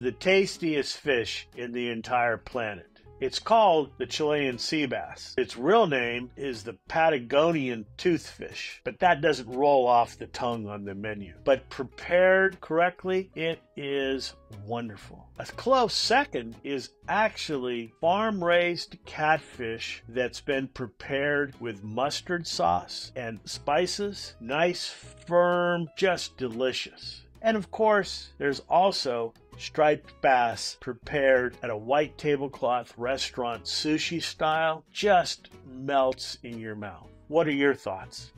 the tastiest fish in the entire planet. It's called the Chilean sea bass. Its real name is the Patagonian toothfish, but that doesn't roll off the tongue on the menu. But prepared correctly, it is wonderful. A close second is actually farm raised catfish that's been prepared with mustard sauce and spices. Nice, firm, just delicious. And of course, there's also striped bass prepared at a white tablecloth restaurant sushi style. Just melts in your mouth. What are your thoughts?